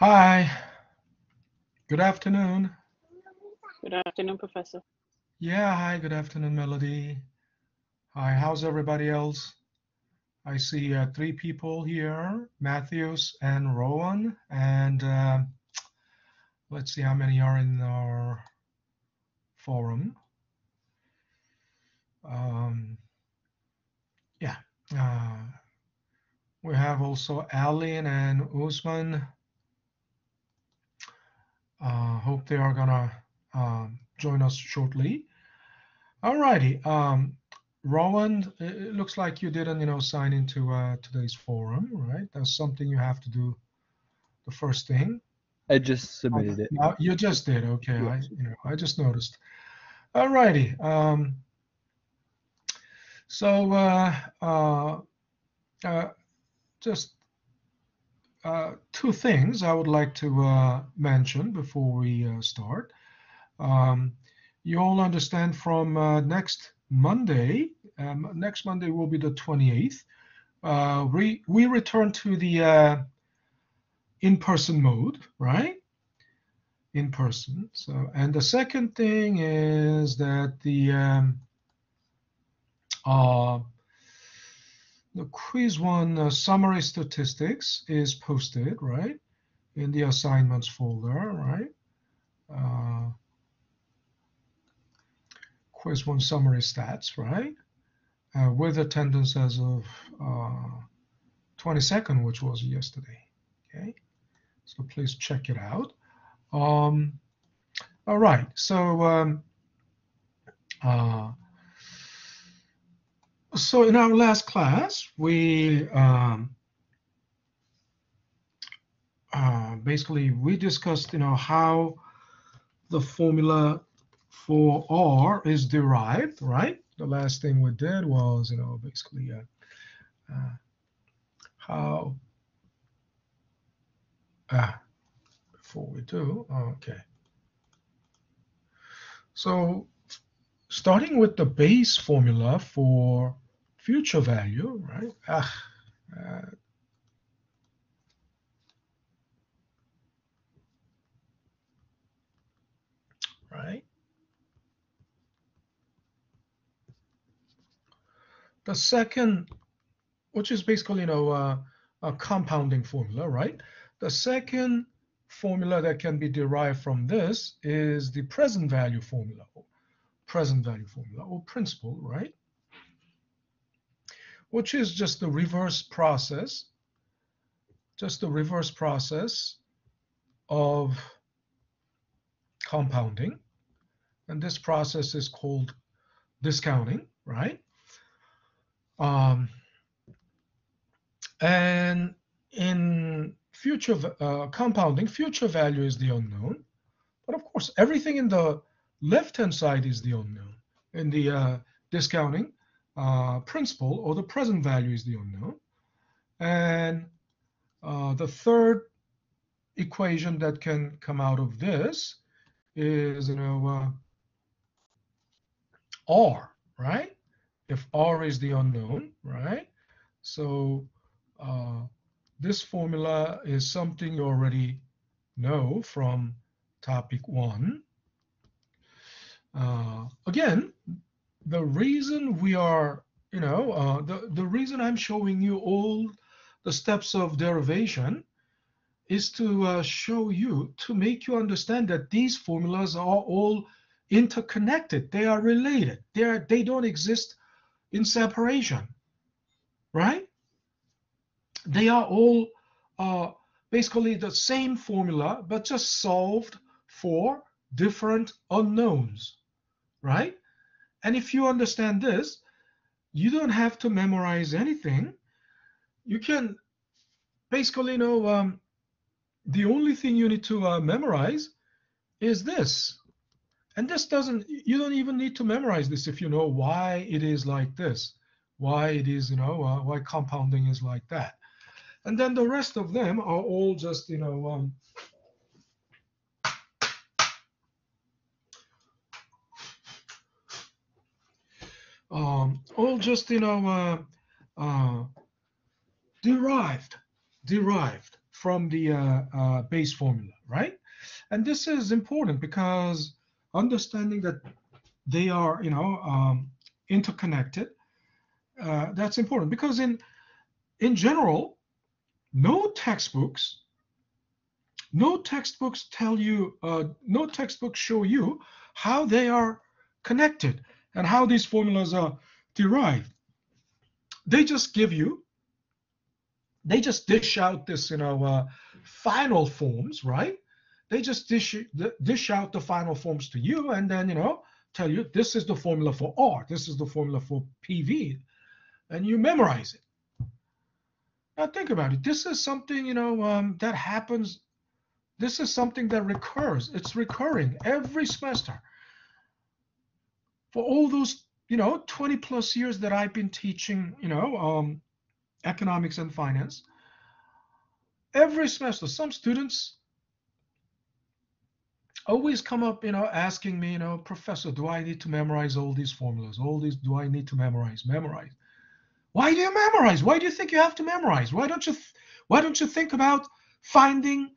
Hi. Good afternoon. Good afternoon, Professor. Yeah, hi. Good afternoon, Melody. Hi, how's everybody else? I see uh, three people here, Matthews and Rowan, and uh, let's see how many are in our forum. Um, yeah, uh, we have also Aline and Usman. Uh, hope they are gonna um, join us shortly. Alrighty, um, Rowan, it looks like you didn't, you know, sign into uh, today's forum, right? That's something you have to do. The first thing. I just submitted it. Uh, you just did, okay? I, you know, I just noticed. Alrighty. Um, so, uh, uh, uh, just uh, two things I would like to uh, mention before we uh, start. Um, you all understand from uh, next Monday, um, next Monday will be the 28th, uh, we, we return to the in-person mode, right? In person. So, and the second thing is that the um, the quiz one uh, summary statistics is posted, right, in the assignments folder, right? Uh, quiz one summary stats, right? Uh, with attendance as of uh, 22nd, which was yesterday. Okay, so please check it out. Um, all right, so um, uh, so in our last class, we um, uh, basically we discussed, you know, how the formula for R is derived, right? The last thing we did was, you know, basically uh, uh, how. Ah, before we do, okay. So starting with the base formula for future value, right? Ah, uh, right? The second, which is basically, you know, uh, a compounding formula, right? The second formula that can be derived from this is the present value formula, present value formula or principal, right? Which is just the reverse process, just the reverse process of compounding. And this process is called discounting, right? Um, and in future uh, compounding, future value is the unknown. But of course, everything in the left-hand side is the unknown. In the uh, discounting uh, principal or the present value is the unknown. And uh, the third equation that can come out of this is, you know, uh, R, right? If R is the unknown, right? So uh, this formula is something you already know from topic one. Uh, again, the reason we are, you know, uh, the, the reason I'm showing you all the steps of derivation is to uh, show you, to make you understand that these formulas are all interconnected. They are related. They, are, they don't exist in separation, right? They are all uh, basically the same formula, but just solved for different unknowns, right? And if you understand this, you don't have to memorize anything. You can basically know um, the only thing you need to uh, memorize is this. And this doesn't, you don't even need to memorize this if you know why it is like this, why it is, you know, uh, why compounding is like that. And then the rest of them are all just, you know, um, um, all just, you know, uh, uh, derived, derived from the uh, uh, base formula, right? And this is important because understanding that they are, you know, um, interconnected, uh, that's important because in in general, no textbooks, no textbooks tell you, uh, no textbooks show you how they are connected and how these formulas are derived. They just give you they just dish out this, you know, uh, final forms, right? They just dish dish out the final forms to you, and then you know tell you this is the formula for R, this is the formula for PV, and you memorize it. Now think about it. This is something you know um, that happens. This is something that recurs. It's recurring every semester. For all those you know 20 plus years that I've been teaching, you know, um, economics and finance. Every semester, some students always come up, you know, asking me, you know, professor, do I need to memorize all these formulas? All these, do I need to memorize? Memorize. Why do you memorize? Why do you think you have to memorize? Why don't you, why don't you think about finding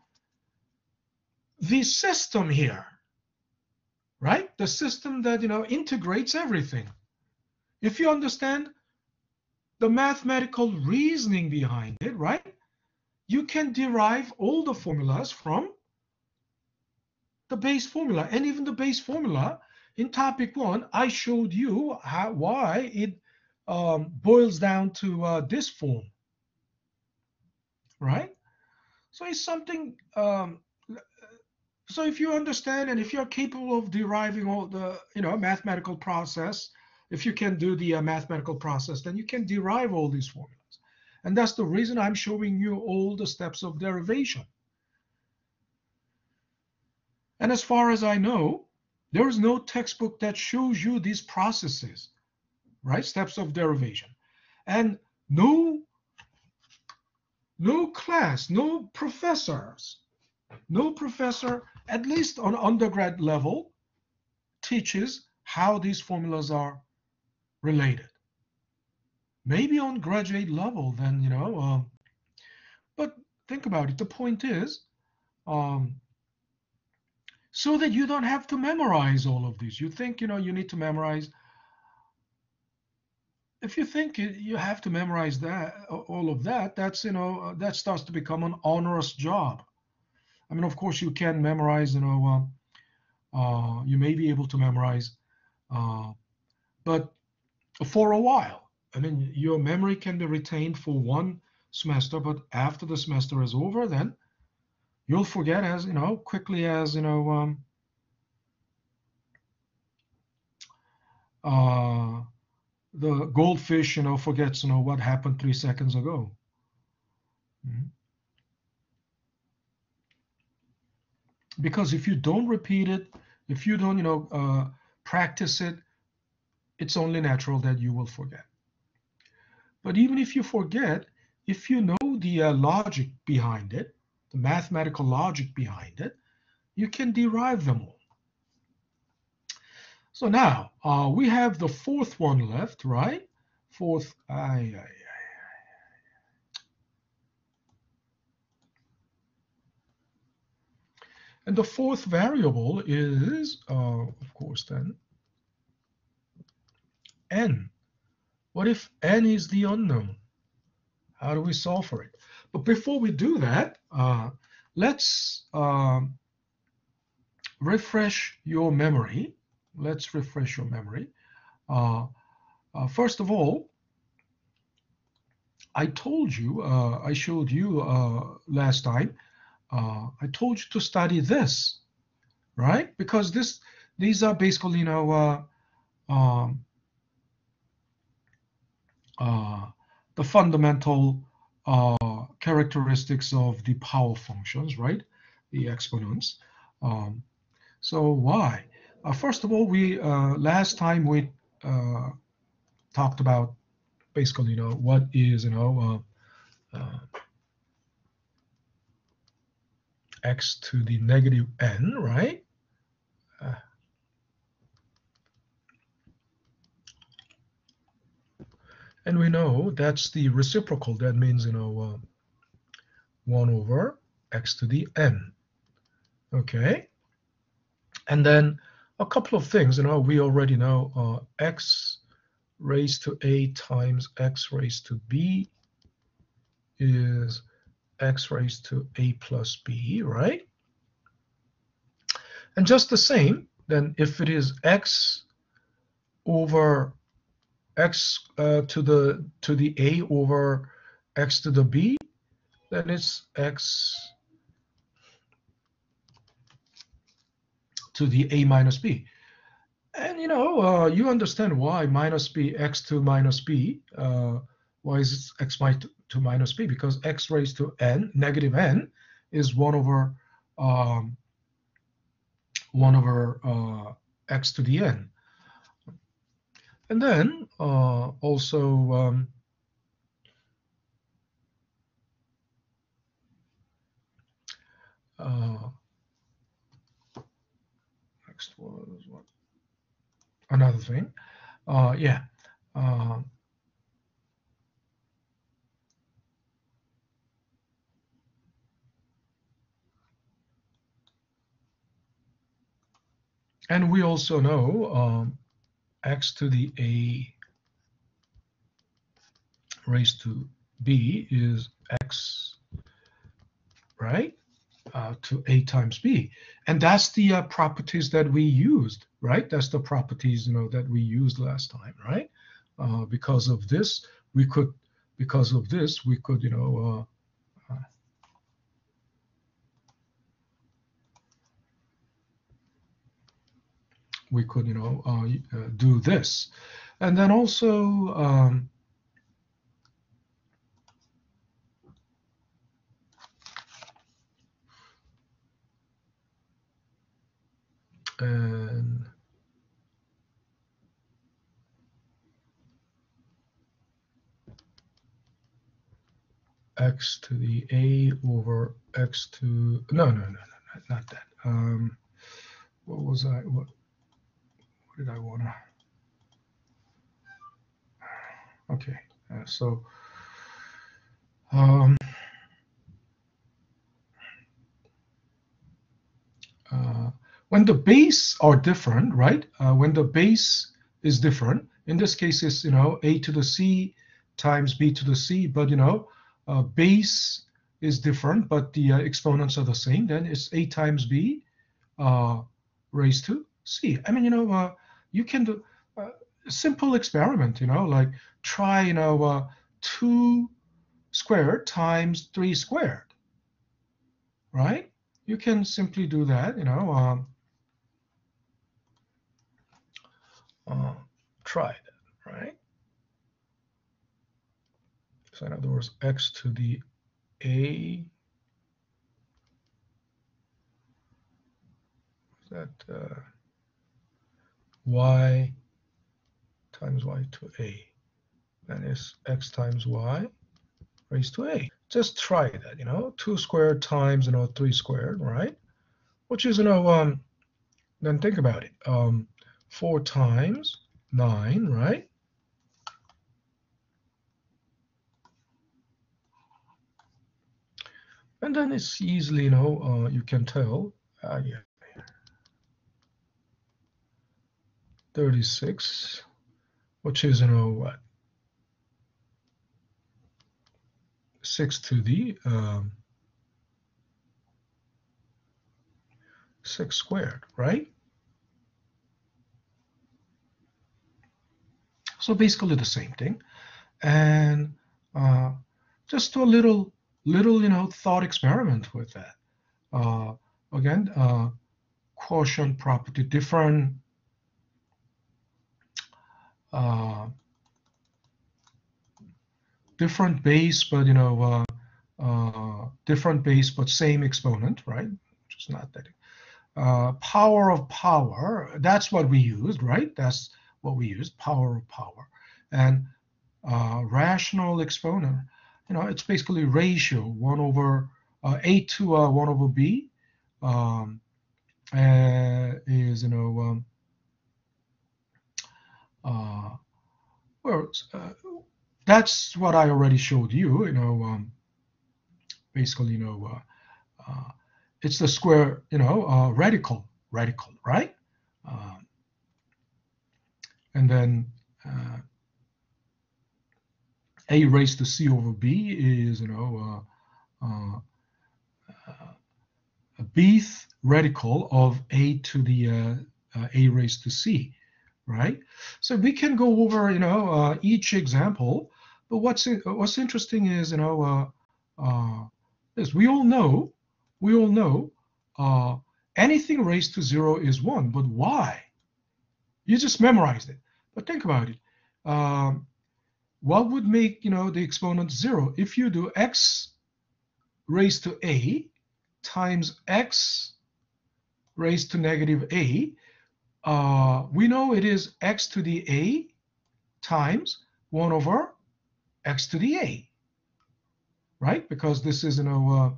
the system here, right? The system that, you know, integrates everything. If you understand the mathematical reasoning behind it, right? You can derive all the formulas from the base formula. And even the base formula in topic one, I showed you how, why it um, boils down to uh, this form, right? So it's something, um, so if you understand and if you're capable of deriving all the, you know, mathematical process, if you can do the uh, mathematical process, then you can derive all these formulas. And that's the reason I'm showing you all the steps of derivation. And as far as I know, there is no textbook that shows you these processes, right? Steps of derivation. And no, no class, no professors, no professor, at least on undergrad level, teaches how these formulas are related. Maybe on graduate level, then, you know, um, but think about it. The point is, um, so that you don't have to memorize all of these. You think, you know, you need to memorize. If you think you have to memorize that, all of that, that's, you know, that starts to become an onerous job. I mean, of course, you can memorize, you know, uh, uh, you may be able to memorize, uh, but for a while. I mean, your memory can be retained for one semester, but after the semester is over, then you'll forget as you know quickly as you know um, uh, the goldfish you know forgets you know what happened three seconds ago. Mm-hmm. Because if you don't repeat it, if you don't you know uh, practice it, it's only natural that you will forget. But even if you forget, if you know the uh, logic behind it, the mathematical logic behind it, you can derive them all. So now uh, we have the fourth one left, right? Fourth, aye, aye. And the fourth variable is, uh, of course, then n. What if n is the unknown? How do we solve for it? But before we do that, uh, let's um, refresh your memory. Let's refresh your memory. Uh, uh, first of all, I told you, uh, I showed you uh, last time, uh, I told you to study this, right? Because this, these are basically, you know, um, uh, the fundamental uh, characteristics of the power functions, right? The exponents. Um, so why? Uh, first of all, we uh, last time we uh, talked about basically, you know, what is, you know, uh, x to the negative n, right? And we know that's the reciprocal. That means, you know, 1 over x to the n. Okay. And then a couple of things, you know, we already know uh, x raised to a times x raised to b is x raised to a plus b, right? And just the same, then if it is x over x uh, to the to the a over x to the b, then it's x to the a minus b. And you know, uh, you understand why minus b x to minus b. Uh, why is it x to minus b? Because x raised to n, negative n, is 1 over um, 1 over uh, x to the n. And then uh, also um, uh, next was what another thing uh, yeah and we also know um, x to the a raised to b is x right? Uh, to a times b. And that's the uh, properties that we used right? That's the properties you know that we used last time right? Uh, because of this we could because of this we could you know we could you know uh, do this. And then also um, and x to the a over x to no no no no not that. Um what was i what what did i want to okay uh, so um uh, when the base are different, right? Uh, when the base is different, in this case, it's you know a to the c times b to the c, but you know uh, base is different, but the uh, exponents are the same. Then it's a times b uh, raised to c. I mean, you know, you can do a uh, simple experiment. You know, like try you know two squared times three squared, right? You can simply do that. You know. Um, uh, try that, right? So in other words, x to the a that uh, y times y to a. Is x times y raised to a. Just try that, you know, 2 squared times, you know, 3 squared, right? Which is, you know, um, then think about it. Um, 4 times 9, right? And then it's easily, you know, uh, you can tell, uh, yeah, 36, which is, you know, what? 6 to the um, 6 squared, right? So basically the same thing. And uh, just a little, little, you know, thought experiment with that. Uh, again, uh, quotient property, different uh, different base, but you know, uh, uh, different base, but same exponent, right? Just not that. Uh, power of power, that's what we used, right? That's what we used, power of power. And rational exponent, you know, it's basically ratio, 1 over A to uh, 1 over B um, is, you know, um, uh, well, uh, that's what I already showed you, you know, um, basically, you know, uh, uh, it's the square, you know, uh, radical, radical, right? Um, and then uh, a raised to c over b is, you know, uh, a bth radical of a to the a raised to c, right? So we can go over, you know, each example. But what's what's interesting is, you know, uh is we all know, we all know, uh, anything raised to zero is one. But why? You just memorized it. But think about it. Um, what would make you know the exponent zero? If you do x raised to a times x raised to negative a, uh, we know it is x to the a times 1 over x to the a, right? Because this is you know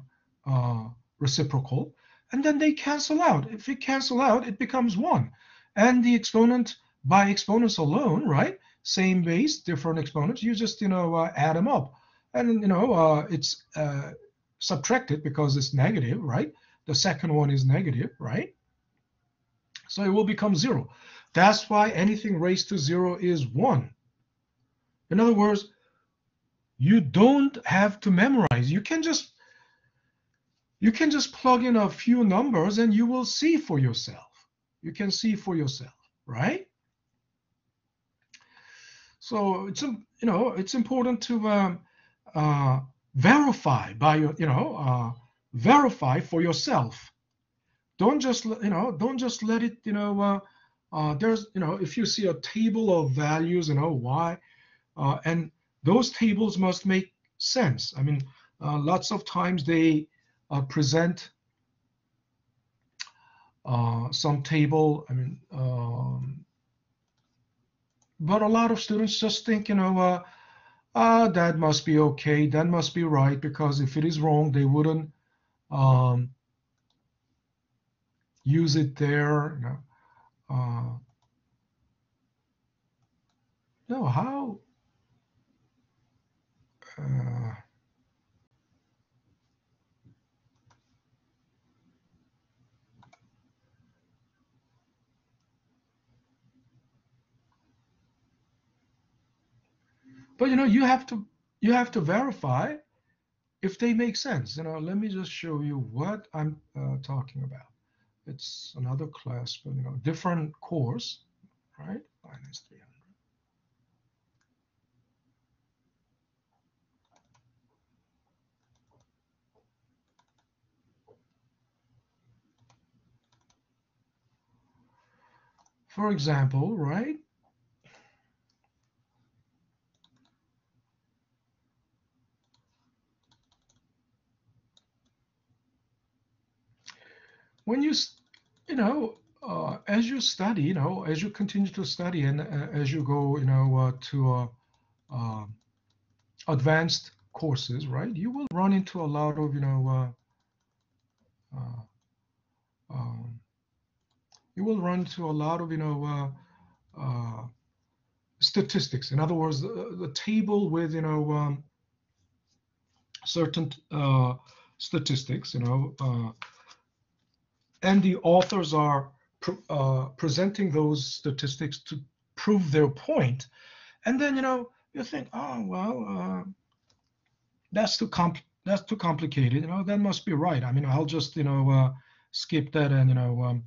uh, uh, reciprocal, and then they cancel out. If it cancel out, it becomes 1, and the exponent by exponents alone, right? Same base, different exponents. You just you know uh, add them up, and you know uh, it's uh, subtracted because it's negative, right? The second one is negative, right? So it will become zero. That's why anything raised to zero is one. In other words, you don't have to memorize. You can just you can just plug in a few numbers and you will see for yourself. You can see for yourself, right? So it's you know it's important to um, uh, verify by your you know uh, verify for yourself. Don't just you know don't just let it you know uh, uh, there's you know if you see a table of values you know why uh, and those tables must make sense. I mean uh, lots of times they uh, present some table. I mean. Um, but a lot of students just think, you know, uh, ah, that must be okay, that must be right, because if it is wrong, they wouldn't um, use it there. You know, uh, no, how? Uh, but you know you have to you have to verify if they make sense you know let me just show you what i'm uh, talking about it's another class but you know different course right? Minus 300 for example right when you you know uh, as you study you know as you continue to study and uh, as you go you know uh, to uh, um, advanced courses right you will run into a lot of you know uh, uh, um, you will run into a lot of you know statistics. In other words the, the table with you know um, certain statistics you know and the authors are uh, presenting those statistics to prove their point. And then you know you think oh well uh, that's too comp that's too complicated you know that must be right. I mean i'll just you know uh, skip that and you know um,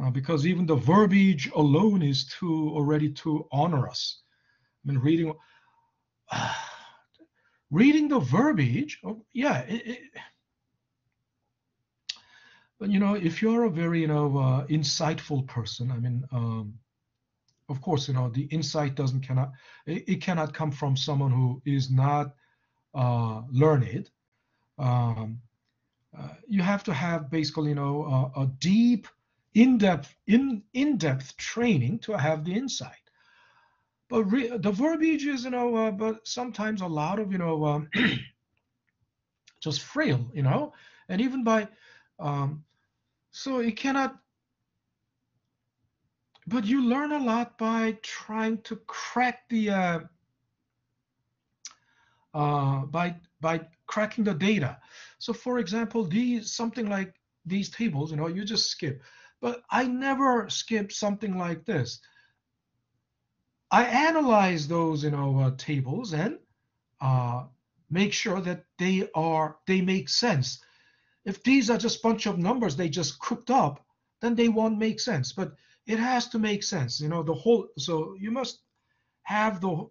uh, because even the verbiage alone is too already too onerous. I mean reading reading the verbiage oh, yeah it, it, but you know, if you're a very you know uh, insightful person, I mean, um, of course, you know the insight doesn't cannot it, it cannot come from someone who is not uh, learned. Um, uh, you have to have basically you know a, a deep, in-depth in in-depth training to have the insight. But re- the verbiage is you know, uh, but sometimes a lot of you know um, just frail, you know, and even by um, so it cannot, but you learn a lot by trying to crack the uh, uh, by by cracking the data. So for example, these something like these tables, you know, you just skip. But I never skip something like this. I analyze those, you know, uh, tables and uh, make sure that they are they make sense. If these are just bunch of numbers they just cooked up, then they won't make sense. But it has to make sense, you know, the whole. So you must have the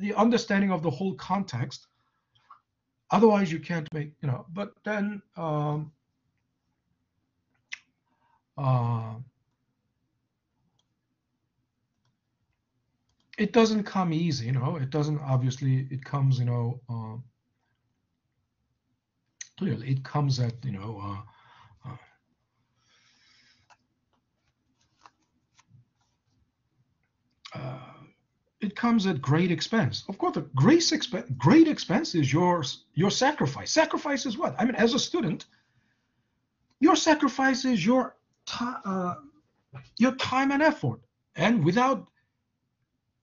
the understanding of the whole context. Otherwise, you can't make, you know. But then. Um, uh, it doesn't come easy, you know. It doesn't obviously. It comes, you know. Uh, clearly, it comes at you know. Uh, uh, uh, it comes at great expense. Of course, the great expense, great expense is your your sacrifice. Sacrifice is what? I mean, as a student, your sacrifice is your uh, your time and effort, and without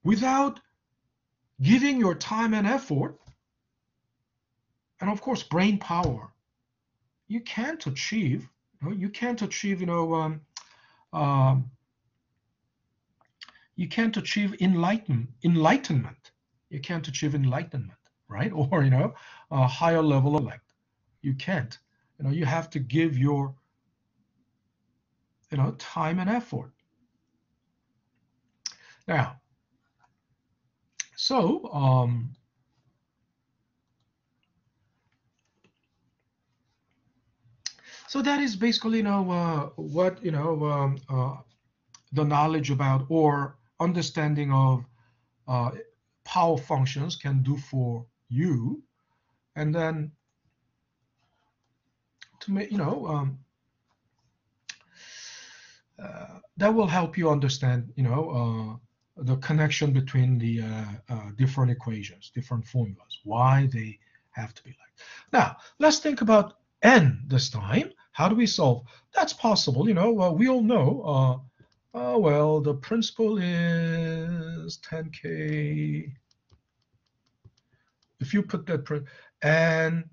without giving your time and effort, and of course, brain power, you can't achieve. You, know, you can't achieve. You know. Um, um, you can't achieve enlighten, enlightenment. You can't achieve enlightenment, right? Or you know, a higher level of light. You can't. You know, you have to give your you know time and effort. Now, so um, so that is basically you know uh, what you know um, uh, the knowledge about or understanding of uh, power functions can do for you, and then to make you know um, uh, that will help you understand you know uh, the connection between the uh, uh, different equations, different formulas, why they have to be like. Now let's think about n this time. How do we solve? That's possible. You know, we all know Oh, well, the principal is 10K. If you put that, and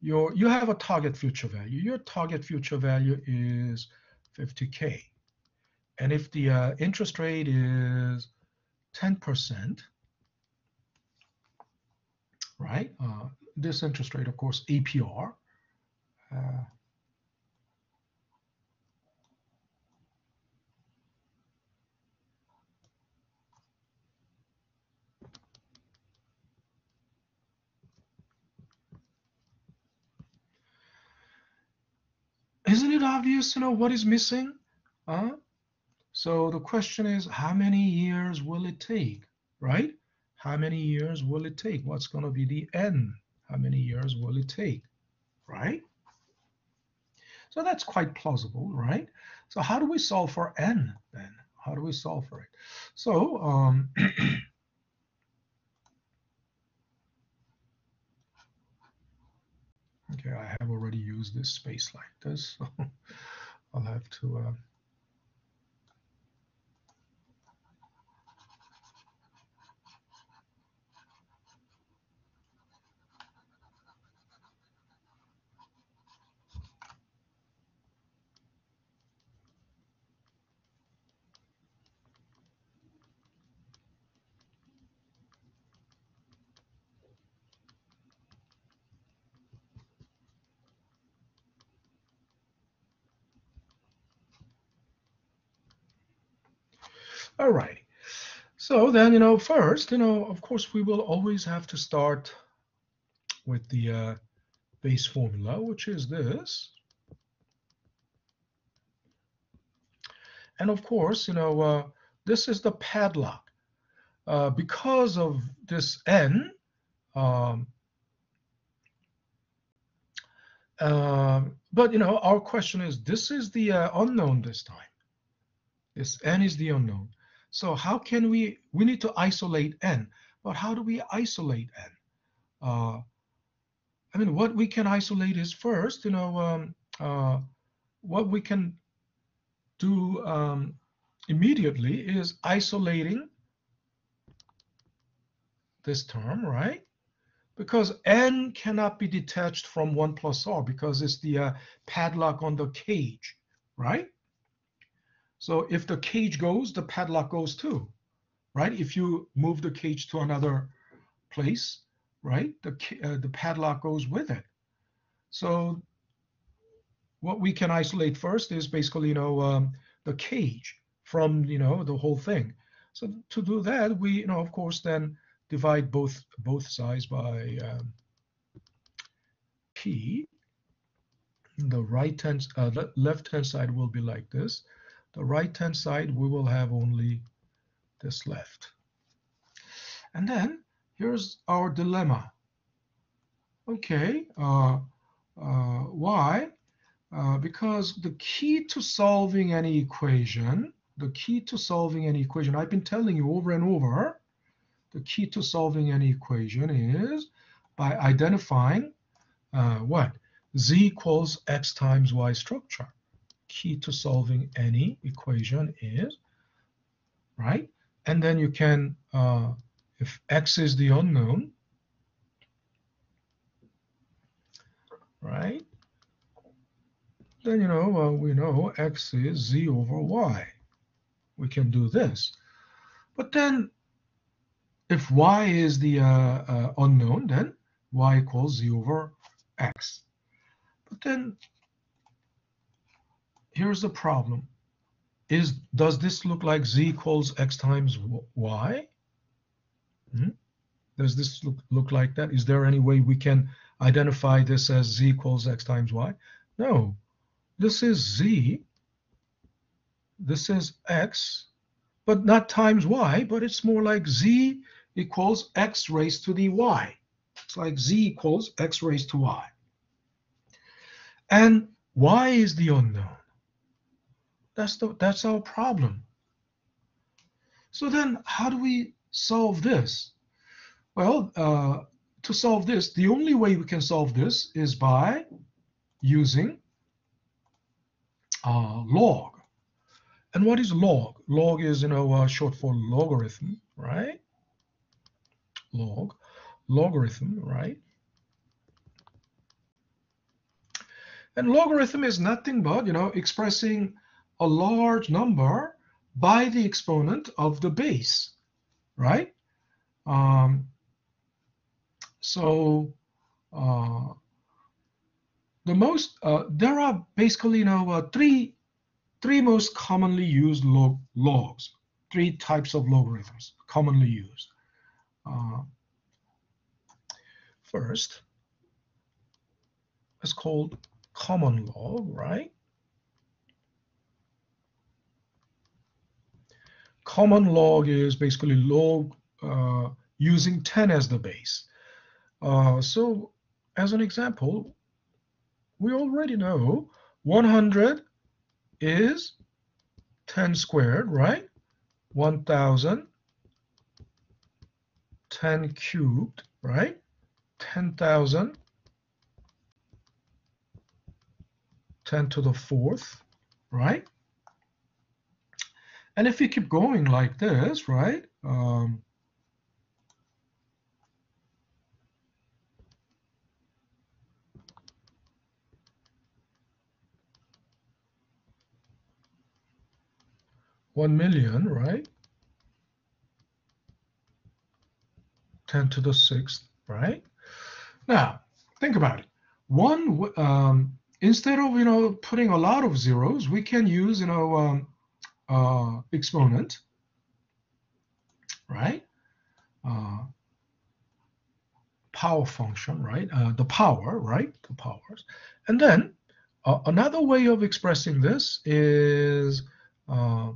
your you have a target future value. Your target future value is 50K. And if the uh, interest rate is 10%, right? Uh, this interest rate, of course, APR. Uh, isn't it obvious you know what is missing? Huh? so the question is how many years will it take right? How many years will it take? What's going to be the n how many years will it take right? So that's quite plausible right? So how do we solve for n then? How do we solve for it? So um, Okay, I have already used this space like this, so I'll have to. Uh, All right. So then, you know, first, you know, of course, we will always have to start with the uh, base formula, which is this. And of course, you know, uh, this is the padlock. Uh, because of this n, um, uh, but you know, our question is, this is the uh, unknown this time. This n is the unknown. So how can we, we need to isolate n, but how do we isolate n? Uh, I mean, what we can isolate is first, you know, um, uh, what we can do um, immediately is isolating this term, right? because n cannot be detached from 1 plus r because it's the uh, padlock on the cage, right? So if the cage goes, the padlock goes too, right? If you move the cage to another place, right, the, uh, the padlock goes with it. So what we can isolate first is basically, you know, um, the cage from, you know, the whole thing. So to do that, we, you know, of course, then divide both both sides by um, p. The right hand, uh, left hand side will be like this. The right hand side, we will have only this left. And then here's our dilemma. Okay, uh, uh, why? Uh, because the key to solving any equation, the key to solving any equation, I've been telling you over and over, the key to solving any equation is by identifying uh, what? z equals x times y structure. Key to solving any equation is, right? And then you can, uh, if x is the unknown, right? Then, you know, uh, we know x is z over y. We can do this. But then if y is the uh, uh, unknown, then y equals z over x. But then here's the problem. Is Does this look like z equals x times y? Hmm? Does this look, look like that? Is there any way we can identify this as z equals x times y? No. This is z. This is x, but not times y, but it's more like z equals x raised to the y. It's like z equals x raised to y. And y is the unknown. That's, the, that's our problem. So then how do we solve this? Well, uh, to solve this, the only way we can solve this is by using uh, log. And what is log? Log is, you know, uh, short for logarithm, right? log, logarithm, right? And logarithm is nothing but, you know, expressing a large number by the exponent of the base, right? Um, so uh, the most, uh, there are basically, know, uh, three, three most commonly used log, logs, three types of logarithms commonly used. Uh, first, it's called common log, right? Common log is basically log uh, using 10 as the base. Uh, so as an example, we already know 100 is 10 squared, right? 1000 10 cubed, right? 10,000, 10 to the fourth, right? And if we keep going like this, right? Um, one million, right? 10 to the sixth, right? Now, think about it. One, um, instead of, you know, putting a lot of zeros, we can use, you know, um, uh, exponent, right? Uh, power function, right? Uh, the power, right? The powers. And then uh, another way of expressing this is ah,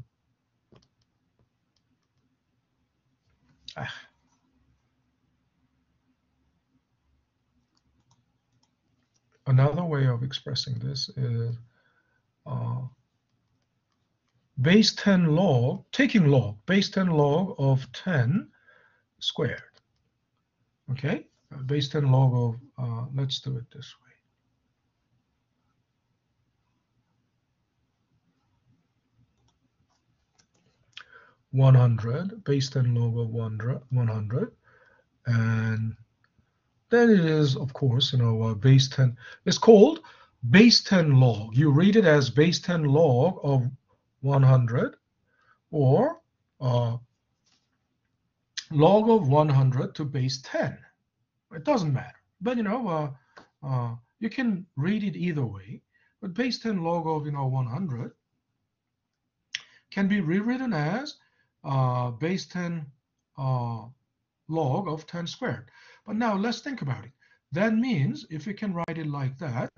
another way of expressing this is uh, base 10 log, taking log, base 10 log of 10 squared. Okay, uh, base 10 log of, uh, let's do it this way. One hundred base ten log of one hundred, and then it is, of course, you know, uh, base 10. It's called base 10 log. You read it as base 10 log of 100 or uh, log of 100 to base 10. It doesn't matter. But, you know, uh, uh, you can read it either way. But base 10 log of, you know, 100 can be rewritten as uh, base 10 uh, log of 10 squared. But now let's think about it. That means if we can write it like that,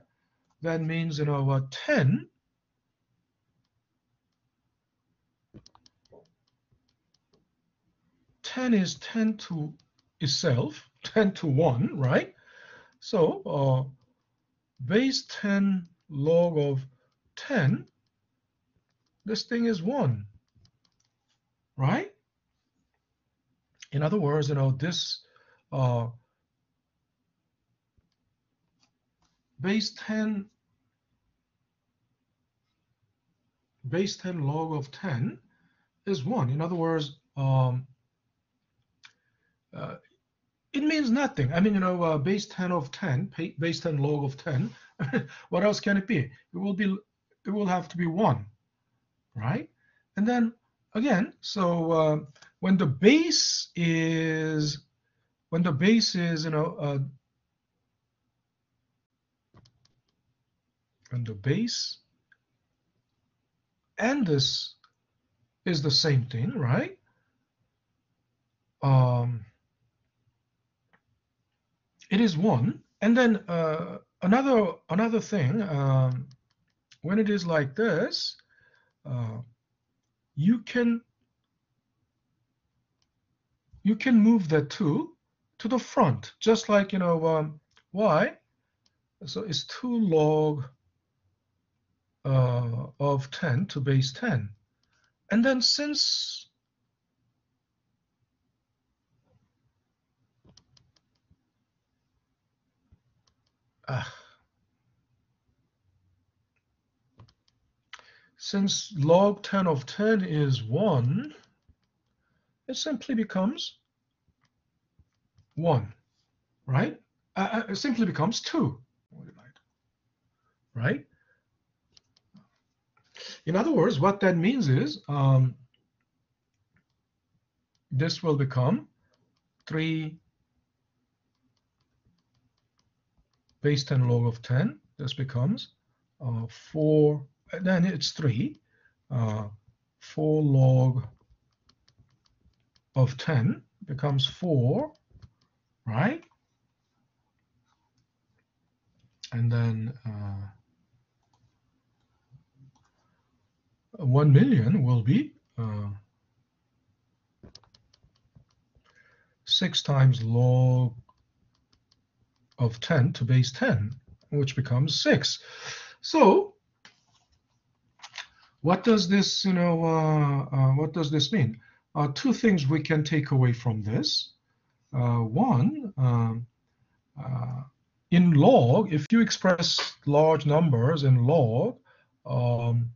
that means, you know, uh, 10 10 is 10 to itself, 10 to 1, right? So uh, base 10 log of 10, this thing is 1, right? In other words, you know, this uh, base 10 base 10 log of 10 is 1. In other words, um, it means nothing. I mean, you know, uh, base 10 of 10, base 10 log of 10, what else can it be? It will be, it will have to be 1, right? And then again, so uh, when the base is, when the base is, you know, uh, the base and this is the same thing, right? Um, it is one. And then uh, another another thing, um, when it is like this, uh, you can you can move the two to the front, just like you know um, why. So it's two log uh, of 10 to base 10. And then since since log 10 of 10 is 1, it simply becomes 1, right? Uh, uh, it simply becomes 2, right? In other words, what that means is um, this will become 3 base 10 log of 10. This becomes uh, 4, then it's 3. Uh, 4 log of 10 becomes 4, right? And then uh, 1 million will be uh, 6 times log of 10 to base 10, which becomes 6. So what does this, you know, uh, uh, what does this mean? Uh, two things we can take away from this. Uh, one, um, uh, in log, if you express large numbers in log, um,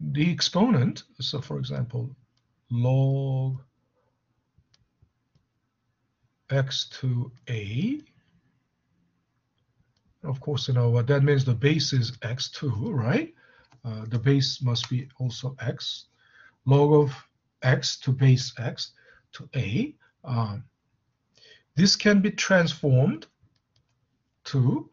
the exponent, so for example, log x to a, of course, you know what that means the base is x2, right? Uh, the base must be also x. Log of x to base x to a. Um, this can be transformed to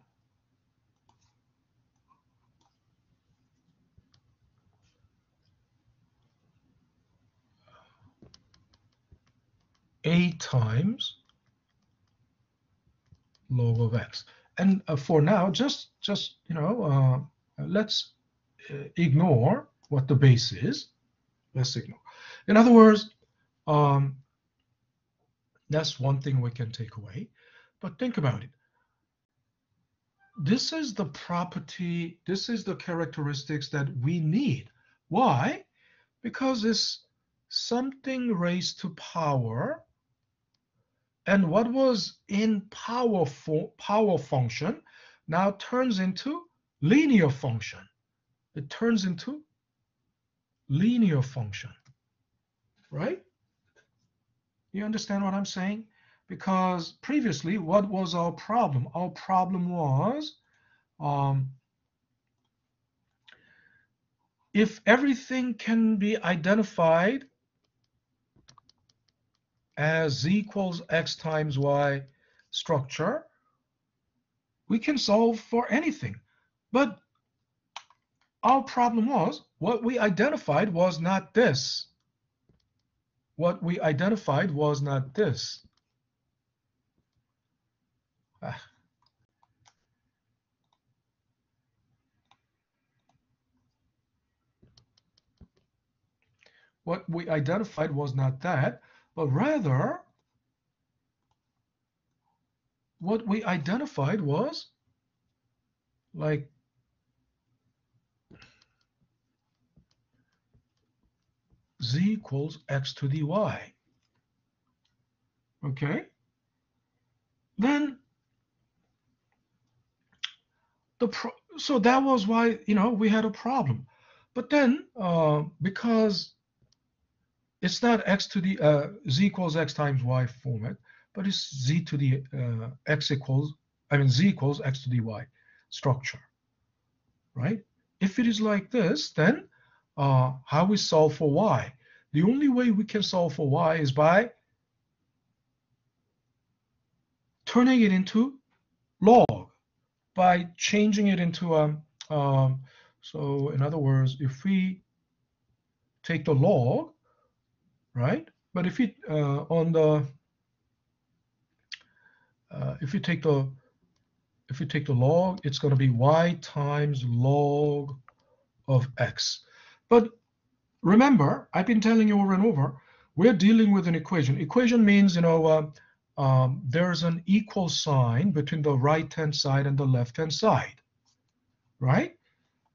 a times log of x. And uh, for now, just just you know, uh, let's uh, ignore what the base is. Let's ignore. In other words, um, that's one thing we can take away. But think about it. This is the property, this is the characteristics that we need. Why? Because it's something raised to power and what was in power, power function now turns into linear function. It turns into linear function, right? You understand what I'm saying? because previously, what was our problem? Our problem was um, if everything can be identified as z equals x times y structure, we can solve for anything. But our problem was what we identified was not this. What we identified was not this. Ah. What we identified was not that, but rather what we identified was like z equals x to the y. Okay? Then the pro so that was why you know we had a problem. But then uh, because it's not x to the uh, z equals x times y format, but it's z to the uh, x equals I mean z equals x to the y structure, right? If it is like this, then uh, how we solve for y. The only way we can solve for y is by turning it into log, by changing it into a, um, so in other words, if we take the log, right? But if it uh, on the, uh, if you take the, if you take the log, it's going to be y times log of x. But remember, I've been telling you over and over, we're dealing with an equation. Equation means, you know, uh, um, there's an equal sign between the right-hand side and the left-hand side, right?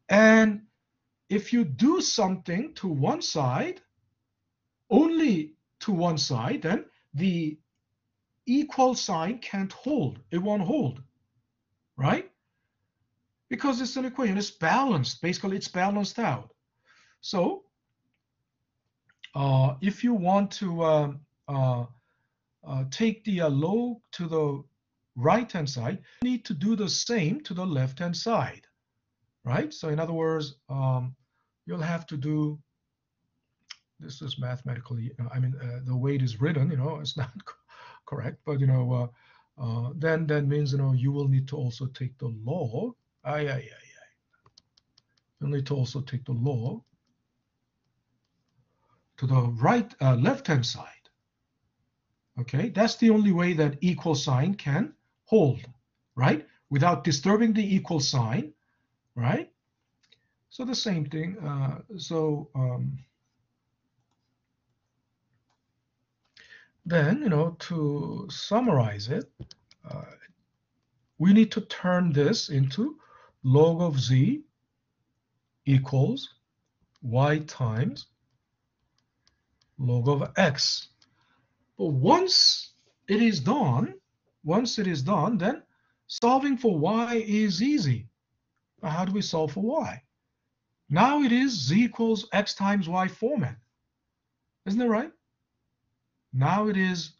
And if you do something to one side, only to one side, then the equal sign can't hold. It won't hold, right? Because it's an equation. It's balanced. Basically, it's balanced out. So uh, if you want to uh, uh, uh take the uh, log to the right hand side, you need to do the same to the left hand side, right? So in other words, um, you'll have to do, this is mathematically, I mean, uh, the way it is written, you know, it's not correct, but you know, then that means, you know, you will need to also take the law. ay, ay, ay. You'll need to also take the law to the right, uh, left-hand side. Okay, that's the only way that equal sign can hold, right? Without disturbing the equal sign, right? So the same thing. Uh, so um, then, you know, to summarize it, uh, we need to turn this into log of z equals y times log of x. But once it is done, once it is done, then solving for y is easy. How do we solve for y? Now it is z equals x times y format. Isn't that right? Now it is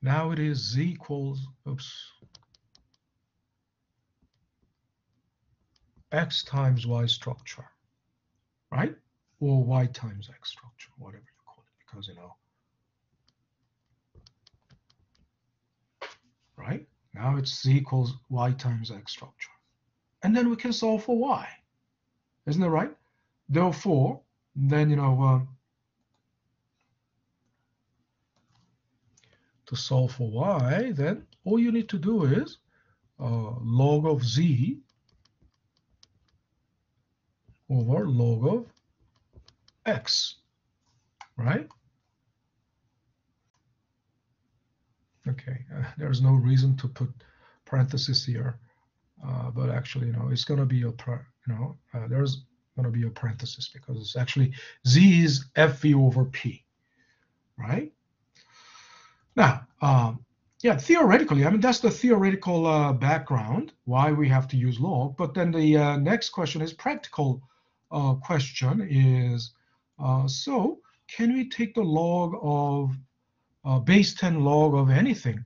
now it is z equals oops x times y structure, right? Or y times x structure, whatever you call it, because you know, right? Now it's z equals y times x structure. And then we can solve for y. Isn't that right? Therefore, then, you know, um, to solve for y, then all you need to do is uh, log of z over log of x, right? Okay, uh, there's no reason to put parenthesis here, uh, but actually, you know, it's going to be a, you know, uh, there's going to be a parenthesis because it's actually z is fv over p, right? Now, um, yeah, theoretically, I mean, that's the theoretical uh, background, why we have to use log. But then the uh, next question is practical uh, question is Uh, so can we take the log of uh, base 10 log of anything?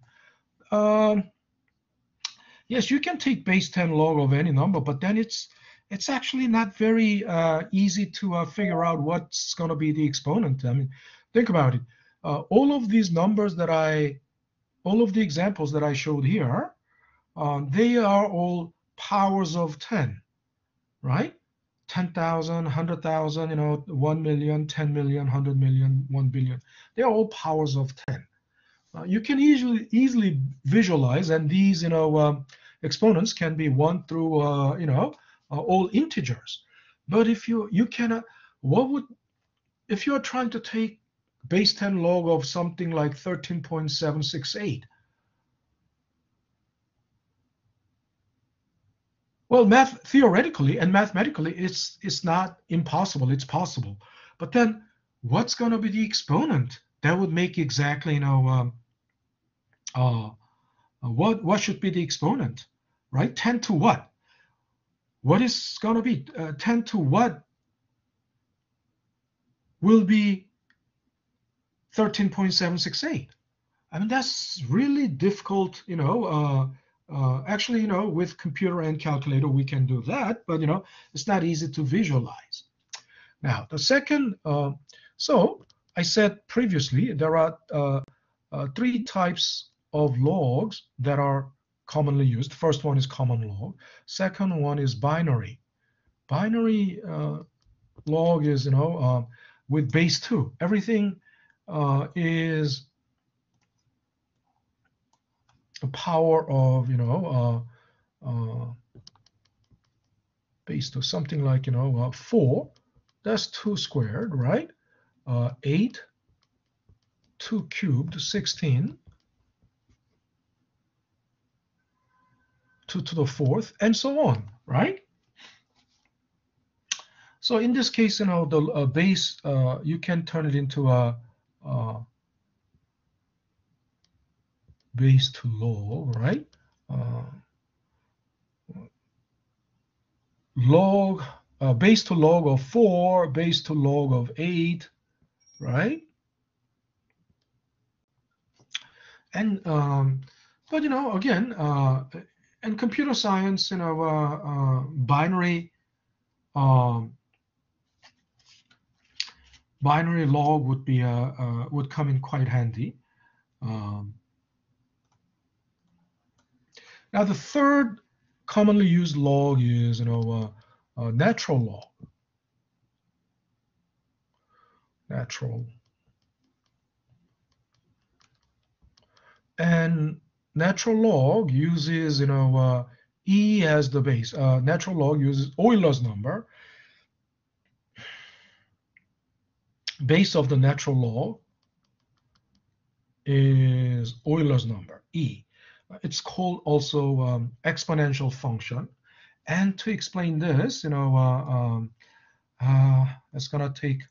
Um, yes, you can take base 10 log of any number, but then it's it's actually not very uh, easy to uh, figure out what's going to be the exponent. I mean, think about it. Uh, all of these numbers that I, all of the examples that I showed here, um, they are all powers of 10, right? 10,000, 100,000, you know, 1 million, 10 million, 100 million, 1 billion. They're all powers of 10. Uh, you can easily easily visualize, and these, you know, um, exponents can be 1 through, uh, you know, uh, all integers. But if you you cannot, what would if you are trying to take base 10 log of something like 13.768? Well, math theoretically and mathematically, it's it's not impossible. It's possible. But then, what's going to be the exponent that would make exactly you know um, uh, what what should be the exponent, right? 10 to what? What is going to be uh, 10 to what will be 13.768 i mean that's really difficult you know uh, uh, actually you know with computer and calculator we can do that but you know it's not easy to visualize. Now the second uh, so i said previously there are uh, uh, three types of logs that are commonly used. First one is common log. Second one is binary. Binary uh, log is, you know, uh, with base two. Everything uh, is a power of, you know, uh, uh, base two, something like, you know, uh, four. That's two squared, right? eight, two cubed, 16 2 to the fourth, and so on, right? So in this case, you know, the uh, base, uh, you can turn it into a, a base two log, right? Uh, log, uh, base two log of 4, base two log of 8, right? And, um, but, you know, again, uh, and computer science, you know, uh, uh, binary um, binary log would be uh, uh, would come in quite handy. Um, now the third commonly used log is you know uh, natural log. Natural. And natural log uses, you know, uh, E as the base. Uh, natural log uses Euler's number. Base of the natural log is Euler's number, E. It's called also um, exponential function. And to explain this, you know, uh, um, uh, it's gonna take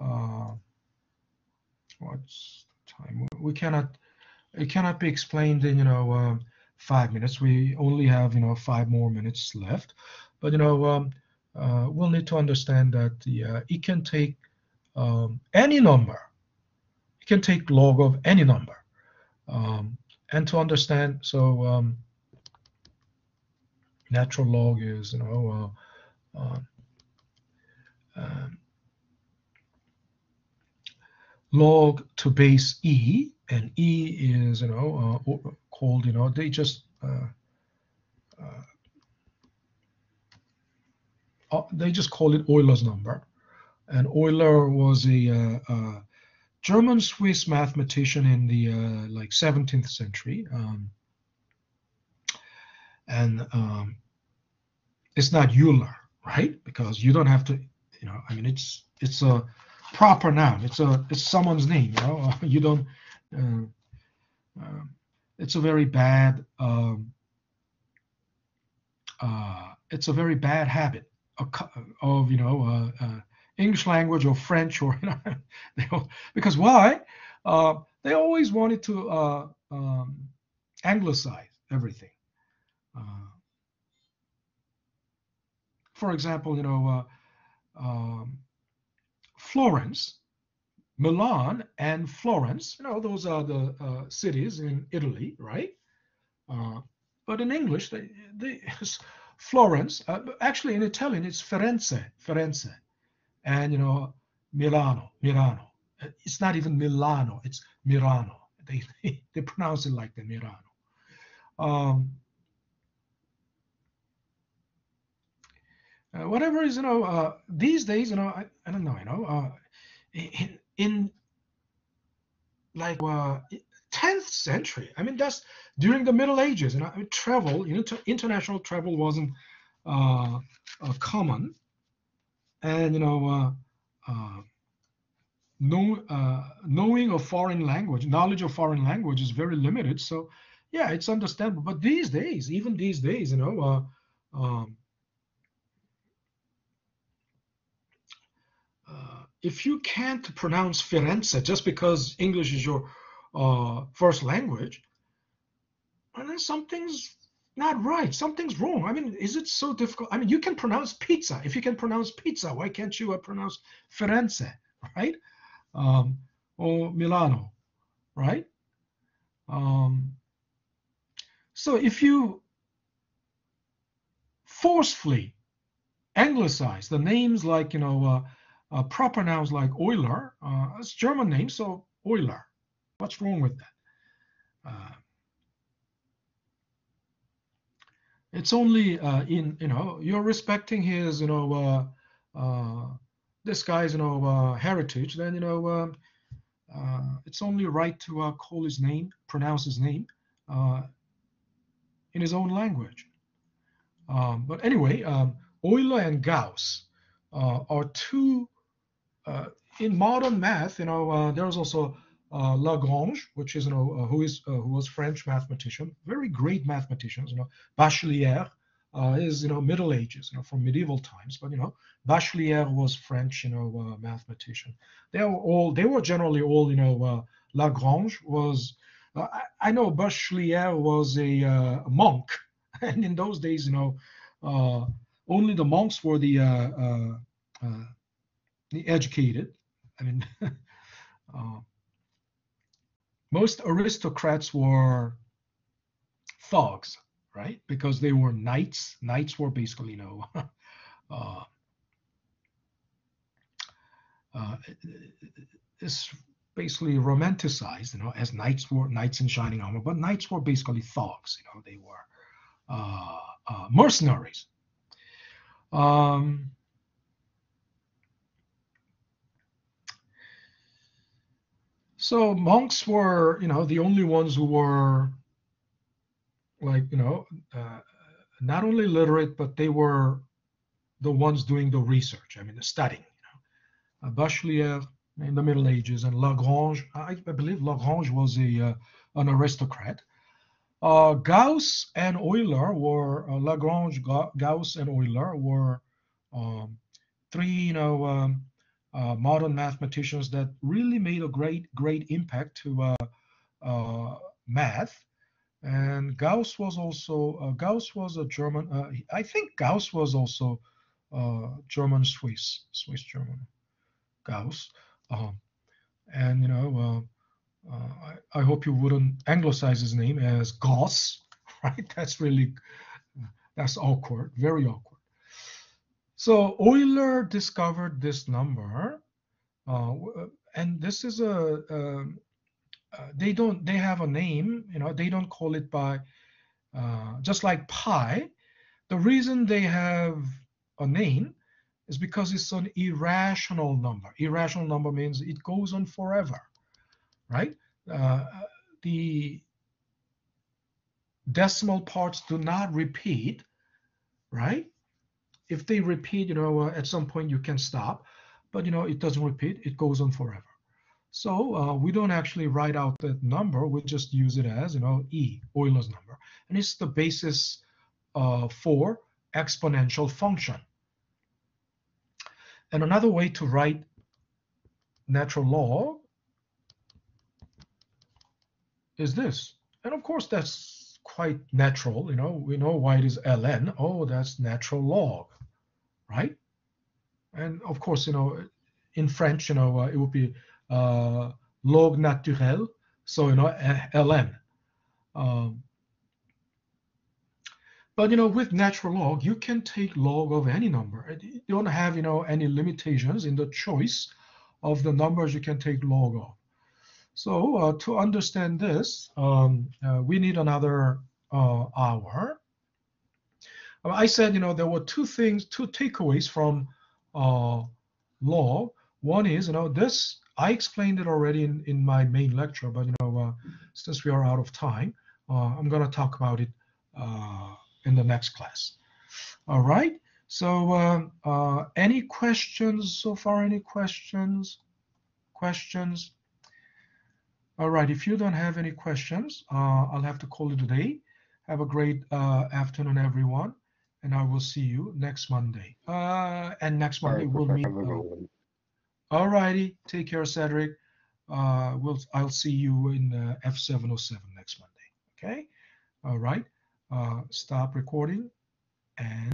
uh, what's the time? We cannot it cannot be explained in you know um, five minutes. We only have you know five more minutes left, but you know um, uh, we'll need to understand that the uh, it can take um, any number. It can take log of any number, um, and to understand so um, natural log is you know uh, um, log to base e and E is, you know, uh, called, you know, they just uh, uh, uh, they just call it Euler's number. And Euler was a, uh, German Swiss mathematician in the like 17th century. Um, and um, it's not Euler, right? Because you don't have to, you know, I mean, it's it's a proper noun. It's a it's someone's name. You know, you don't uh, uh, it's a very bad um, uh, it's a very bad habit of, you know English language or French or you know because why they always wanted to um, anglicize everything. for example, you know, um, Florence, Milan, and Florence. You know, those are the uh, cities in Italy, right? Uh, but in English, they, they Florence. Uh, actually, in Italian, it's Firenze, Firenze, and you know, Milano, Milano. It's not even Milano; it's Mirano. They they pronounce it like the Mirano. Um, uh, whatever is, you know, uh, these days, you know, I, I don't know, you know, uh, in, in like 10th century, I mean, that's during the Middle Ages, you know, I mean, travel, you know, international travel wasn't common, and you know, know, uh, knowing of foreign language, knowledge of foreign language is very limited. So, yeah, it's understandable. But these days, even these days, you know, uh, um, if you can't pronounce Firenze just because English is your uh, first language, then something's not right. Something's wrong. I mean, is it so difficult? I mean, you can pronounce pizza. If you can pronounce pizza, why can't you uh, pronounce Firenze, right? Um, or Milano, right? Um, so if you forcefully anglicize the names like, you know, uh, uh, proper nouns like Euler, uh, it's German name, so Euler. What's wrong with that? Uh, it's only uh, in, you know, you're respecting his, you know, uh, uh, this guy's, you know, uh, heritage, then, you know, uh, it's only right to uh, call his name, pronounce his name in his own language. Um, but anyway, um, Euler and Gauss are two uh, Uh, in modern math, you know, uh, there's also uh, Lagrange, which is, you know, uh, who is uh, who was French mathematician, very great mathematicians. You know, Bachelier is, you know, Middle Ages, you know, from medieval times. But you know, Bachelier was French, you know, mathematician. They were all, they were generally all, you know, Lagrange was. I, I, know Bachelier was a, monk, and in those days, you know, only the monks were uh, uh, the educated. I mean, uh, most aristocrats were thugs, right? Because they were knights. Knights were basically, you know, uh, uh, it's basically romanticized, you know, as knights were knights in shining armor, but knights were basically thugs. You know, they were uh, uh mercenaries. Um, So monks were, you know, the only ones who were like, you know, uh, not only literate, but they were the ones doing the research. I mean, the studying. You know, uh, Bachelier in the Middle Ages and Lagrange. I, I believe Lagrange was a uh, an aristocrat. Uh, Gauss and Euler were uh, Lagrange, Gauss, and Euler were um, three, you know, um, modern mathematicians that really made a great, great impact to uh, uh, math. And Gauss was also uh, Gauss was a German. Uh, I think Gauss was also German Swiss, Swiss German. Gauss, um, and you know, I, I hope you wouldn't anglicize his name as Gauss, right? That's really that's awkward, very awkward. So Euler discovered this number, uh, uh, and this is a, um, uh, they don't they have a name, you know, they don't call it by uh, just like pi. The reason they have a name is because it's an irrational number. Irrational number means it goes on forever, right? Uh, the decimal parts do not repeat, right? If they repeat, you know, uh, at some point you can stop, but you know, it doesn't repeat, it goes on forever. So uh, we don't actually write out that number, we just use it as, you know, E, Euler's number. And it's the basis uh, for exponential function. And another way to write natural log is this. And of course, that's quite natural. You know, we know why it is ln. Oh, that's natural log right? And of course, you know, in French, you know, uh, it would be uh, log naturel. So, you know, ln. Um, but, you know, with natural log, you can take log of any number. You don't have, you know, any limitations in the choice of the numbers you can take log of. So uh, to understand this, um, uh, we need another uh, hour. I said, you know, there were two things, two takeaways from uh, log. One is, you know, this, I explained it already in, in my main lecture, but, you know, uh, since we are out of time, uh, I'm going to talk about it in the next class. All right. So any questions so far? Any questions? Questions? All right, if you don't have any questions, uh, I'll have to call it a day. Have a great uh, afternoon, everyone, and I will see you next Monday. Uh, and next Monday we'll meet. all righty, take care, Cedric. Uh, we'll I'll see you in uh, F707 next Monday. Okay. All right. Uh, stop recording and.